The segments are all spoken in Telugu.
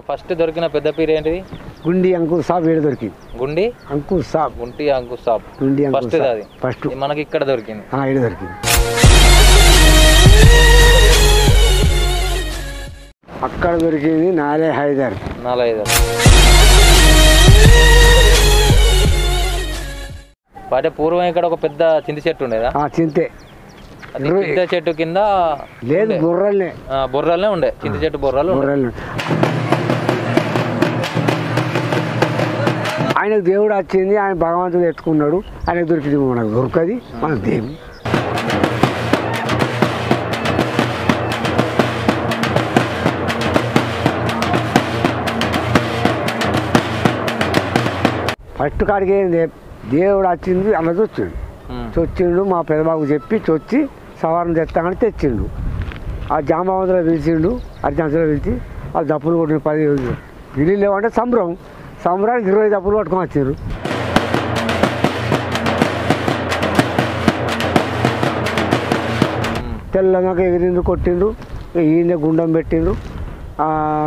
ఫస్ట్ దొరికిన పెద్ద పీర్ ఏంటిది? గుండి అంకుర్ సాబ్ ఏడు దొరికింది. గుండి? అంకుర్ సాబ్. గుంటి అంకు సాబ్. గుండి ఫస్ట్ అది. ఫస్ట్ మనకి ఇక్కడ దొరికింది. ఆ, ఏడు దొరికింది. అక్కడ దొరికింది నాలే హైదర్. నాలుగైదు అంటే పూర్వం ఇక్కడ ఒక పెద్ద చింత చెట్టు ఉండేదా? ఆ చింతే. చింత చెట్టు కింద లేదు ఆ, బొర్రలనే ఉండే. చింత చెట్టు బొర్రలు ఉండే. ఆయనకు దేవుడు వచ్చింది ఆయన భగవంతుడు ఎత్తుకున్నాడు ఆయనకు దొరికింది మనకు దొరకది మన దేవుడు. ఫస్ట్ కాడికి ఏంది? దేవుడు వచ్చింది వచ్చిండు ఉమ్. చొచ్చిండు మా పెదబాబు చెప్పి చొచ్చి సవారం తెస్తామని తెచ్చిండు. ఆ జాంబావంతులో పిలిచిండు అర్జాంతులో పిలిచి ఆ దప్పులు కొట్టిన పది ఇల్లు లేవంటే సంబరం. సంబరానికి ఇరవై అప్పులు పట్టుకొని వచ్చారు తెల్లనాక ఎగిరిండు కొట్టిండు ఈయన గుండం పెట్టిండు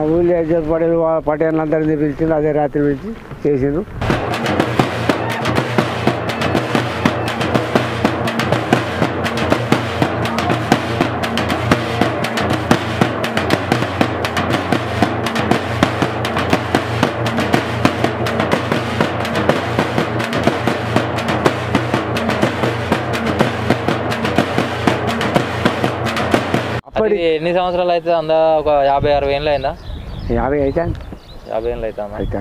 ఊళ్ళో పడే పటేళ్ళందరినీ పిలిచిండు అదే రాత్రి పిలిచి చేసిండు ఎన్ని సంవత్సరాలు అయితే అందా? ఒక యాభై అరవై ఏళ్ళు అయిందా? యాభై అయితే. యాభై ఏళ్ళు అవుతా అయితే.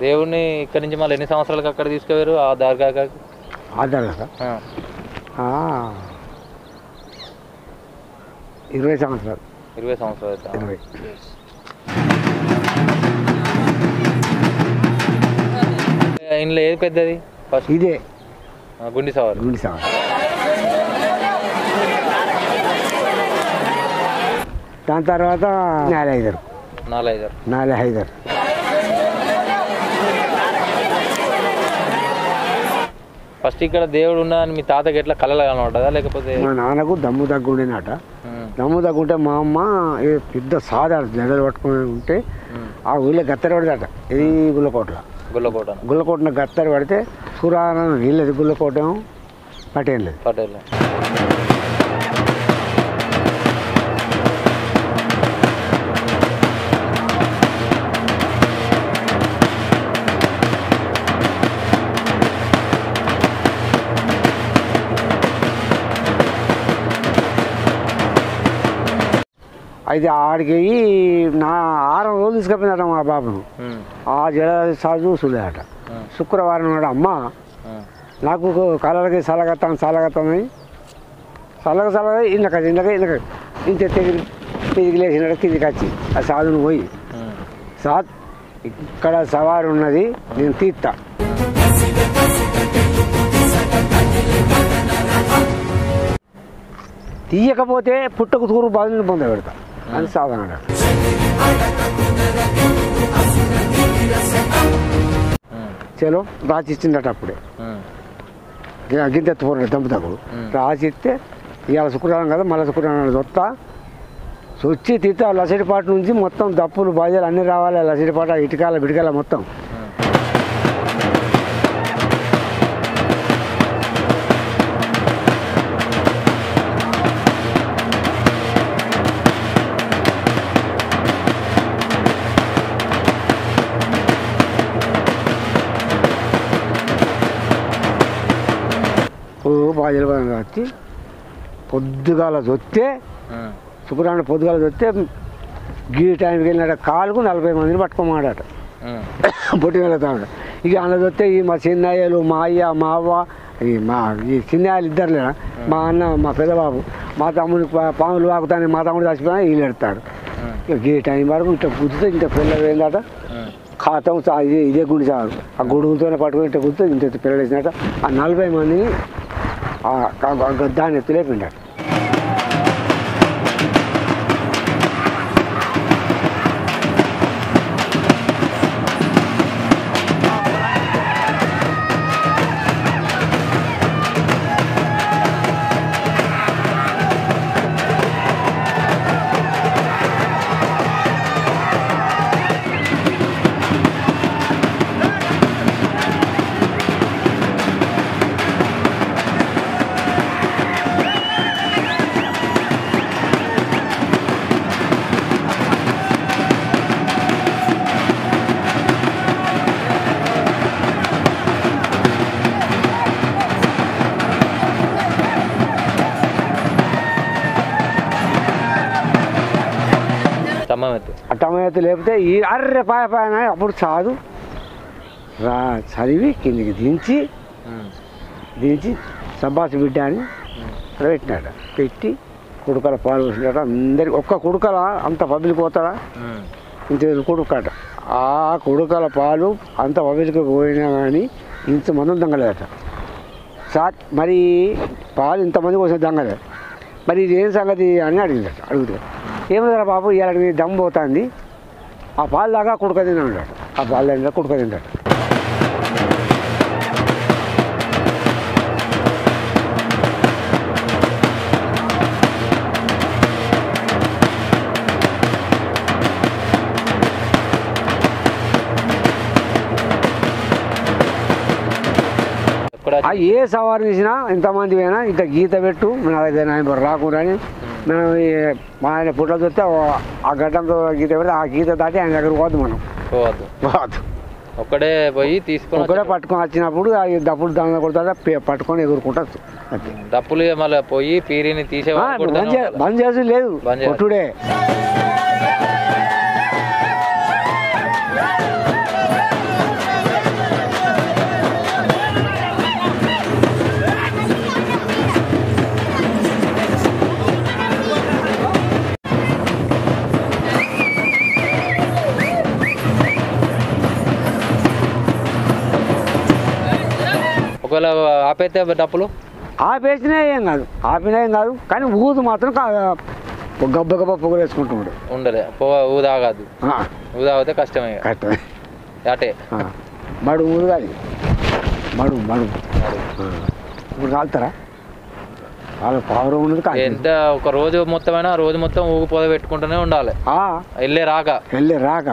దేవుడిని ఇక్కడి నుంచి మళ్ళీ ఎన్ని సంవత్సరాలకు అక్కడ తీసుకుపోయారు? ఆ దర్గాకి ఆ, ఆ, ఇరవై సంవత్సరాలు. ఇరవై సంవత్సరాలు ఇరవై. ఇంట్లో ఏది పెద్దది? ఫస్ట్ ఇదే. గుండి సవారు. గుండి సంవత్సరం దాని తర్వాత నాలే హైదర్ నాలుగైదు. నాలే హైదర్ ఫస్ట్ ఇక్కడ దేవుడు ఉన్నా అని మీ తాతకి ఎట్లా కళలు కనబడ్డదా? లేకపోతే మా నాన్నకు దమ్ము దగ్గుండేనట ఉమ్, దమ్ము దగ్గుంటే మా అమ్మ ఏ పెద్ద సాదా జడలు పట్టుకుని ఉంటే ఆ ఊళ్ళో గత్తెర పడదట. ఇది గుల్లకోటలో గుల్లకోట గుల్లకోటన గత్తెర పడితే సురానం వీళ్ళది గుల్లకోటం పటేం లేదు అయితే ఆడికి నా ఆరం రోజులు తీసుకుపోయినట మా బాబును ఆ జడ సాజు ఉమ్, శుక్రవారం నాడు అమ్మ నాకు కలలకి సలగత్తాను సలగత్తానని సలగ సలగ ఇందక ఇందక ఇందక ఇంత తెగిరి మీదికి లేచినాడు కిందికి వచ్చి. ఆ సాధును పోయి. సాద్ ఇక్కడ సవారు ఉన్నది నేను తీస్తా తీయకపోతే పుట్టకు తూరు బాధను పొంద పెడతా. అని సాధన చలో రాసి ఇచ్చిందట అప్పుడే. ఉమ్, గి- గింత రాసిస్తే దంపు రాసి ఇస్తే ఇవాళ శుక్రవారం కదా మళ్ళీ శుక్రవారం వస్తా వచ్చి తీత లసిడిపాటు నుంచి మొత్తం దప్పులు బాధ్యాలు అన్నీ రావాలి లసిడిపాట ఇటుకాల బిడికాల మొత్తం. వచ్చి పొద్దుగాల వస్తే ఉమ్, శుక్రవారం పొద్దుగాల వస్తే గీ టైంకి వెళ్ళినట కాలుకు నలభై మందిని పట్టుకోమాడట పొట్టి వెళ్తాడు ఇక అందులో వస్తే ఈ మా చిన్నయ్యలు మా అయ్య మా అవ్వ ఈ మా ఈ చిన్నయ్యలు ఇద్దరు లేరా? మా అన్న మా పెద్దబాబు. మా తమ్ముడు పాములు వాకుతాని మా తమ్ముడు చచ్చిపోయినా వీళ్ళు ఎడతాడు ఈ టైం వరకు ఇంత గుర్తుతే ఇంత పిల్లలు ఏందట. ఖాతం ఇదే ఇదే గుడి చాలు. ఆ గొడుగుతోనే పట్టుకుని ఇంత గుర్తు ఇంత ఇంత పిల్లలు వేసినట్ట ఆ నలభై మందిని ఆ క- ఆ అట్టమయ్యత లేకపోతే ఈ అర్రె పాయ పాయ అని అప్పుడు చాదు రా చదివి కిందికి దించి. దించి సబ్బాసి బిడ్డ అని పెట్టినాడు పెట్టి కుడుకల పాలు పోసినాడు అందరికి ఒక్క కుడుకల అంత పబ్లిక్ పోతాడా. ఇంత కొడుకట ఆ కొడుకల పాలు అంత పబ్లిక్ పోయినా కానీ ఇంతమంది దొంగలేదట. సార్ మరి పాలు ఇంతమంది కోసం దొంగలేదు. మరి ఇది ఏం సంగతి అని అడిగిందట. అడుగుతా. ఏమన్నా బాబు? ఇలా దమ్ పోతుంది. ఆ పాలు దాకా కుడుక తిన్నాడు. ఆ పాలు తింటా కుడుక ఆ ఏ సవారు తీసినా ఇంతమంది పోయినా ఇంత గీత పెట్టు నా దగ్గర రాకుండా మనం మా ఆయన పుట్ల చూస్తే ఆ గడ్డంతో గీత పెడితే ఆ గీత దాటి ఆయన దగ్గర పోదు మనం. పోవద్దు. పోదు ఒక్కడే పోయి తీసుకొని వచ్చి- పట్టుకొని వచ్చినప్పుడు ఆ డబ్బులు దాని కొడతా పట్టుకొని ఎగురుకుంటా అంతే. డప్పులు మళ్ళీ పోయి పీరిని తీసే బంద్ చేసి లేదు. కొట్టుడే. ఒకవేళ ఆపైతే డప్పులు? ఆపేసినా ఏం కాదు. ఆపినా ఏం కాదు. కానీ ఊదు మాత్రం గబ్బ గబ్బ పొగలు వేసుకుంటున్నాడు ఉండలే పో ఊదాగదు ఊదాగితే కష్టమే. కరెక్టే అటే. మడు ఊదు కాదు. మడు మడు. ఇప్పుడు కాలుతారా? వాళ్ళ పవర్ ఉన్నది ఎంత ఒక రోజు మొత్తమైనా ఆ రోజు మొత్తం ఊగు పొద పెట్టుకుంటూనే ఉండాలి. వెళ్ళే రాక. వెళ్ళి రాక.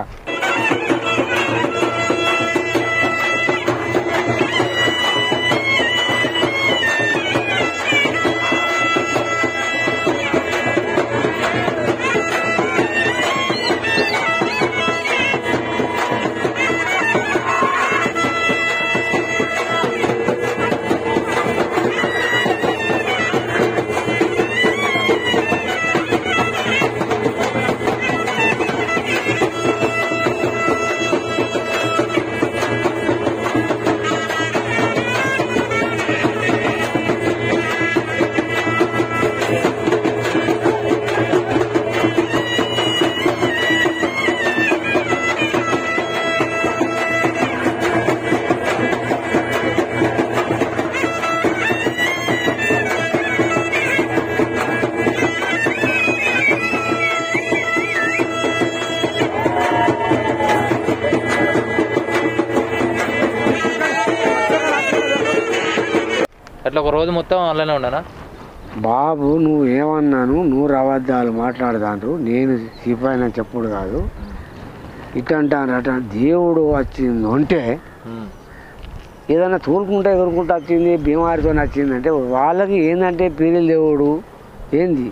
అట్లా ఒక రోజు మొత్తం అలానే ఉండనా బాబు నువ్వు ఏమన్నాను? నువ్వు అబద్ధాలు మాట్లాడదాండ్రు. నేను సిపాయిని చెప్పుడు కాదు. ఇటంటాను అట. దేవుడు వచ్చింది అంటే ఉమ్. ఏదైనా తోలుకుంటా ఎగురుకుంటా వచ్చింది బీమారితో వచ్చింది అంటే వాళ్ళకి ఏంటంటే పీరియల్ దేవుడు ఏంది?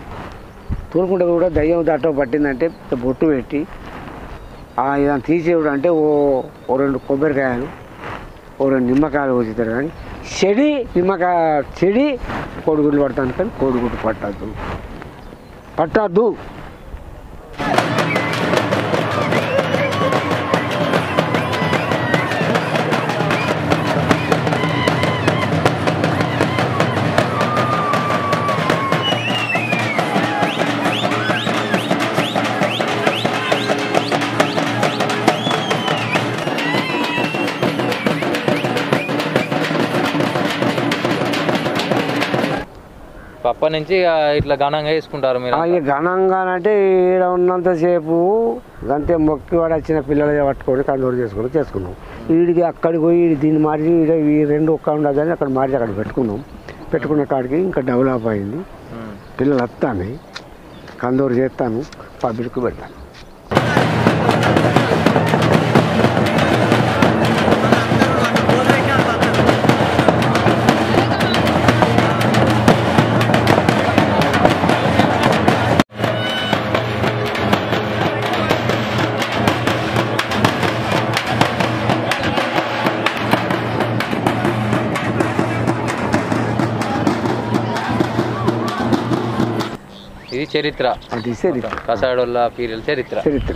తోలుకుంటా కూడా దయ్యం దట్టో పట్టిందంటే బొట్టు పెట్టి ఆ ఏదైనా తీసేవుడు అంటే ఓ ఓ రెండు కొబ్బరికాయలు ఓ రెండు నిమ్మకాయలు పోసిస్తారు కానీ చెడి నిమ్మక చెడి కోడిగుడ్లు పడతాను కానీ కోడిగుడ్డు పట్టద్దు. పట్టద్దు. అప్పటి నుంచి ఇట్లా ఘనంగా వేసుకుంటారు మీరు ఘనంగా అంటే ఈడ ఉన్నంతసేపు గంతే మొక్కి వాడు వచ్చిన పిల్లలు పట్టుకొని కందూరు చేసుకొని చేసుకున్నాం. వీడికి అక్కడికి పోయి దీన్ని మార్చి ఈ రెండు ఒక్క ఉండదని అక్కడ మార్చి అక్కడ పెట్టుకున్నాం. పెట్టుకున్న కాడికి ఇంకా డెవలప్ అయింది. పిల్లలు వస్తాను కందూరు చేస్తాను. పబ్లిక్ పెడతాను. చరిత్ర. అది చరిత్ర. కసాడోళ్ళ పీరియల్ చరిత్ర. చరిత్ర.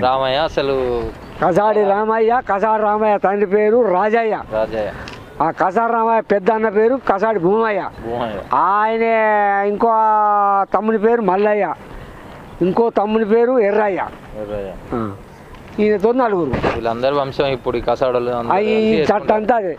రామయ్య అసలు కసాడి రామయ్య కసాడి రామయ్య తండ్రి పేరు రాజయ్య. రాజయ్య. ఆ కసాడి రామయ్య పెద్ద అన్న పేరు కసాడి భూమయ్య. ఆయన ఇంకో తమ్ముని పేరు మల్లయ్య. ఇంకో తమ్ముని పేరు ఎర్రయ్య. ఈయనతో నలుగురు. వీళ్ళందరి వంశం ఇప్పుడు ఈ కసాడోళ్ళు అందరూ అవి కలిసి చట్ట అంతా అదే.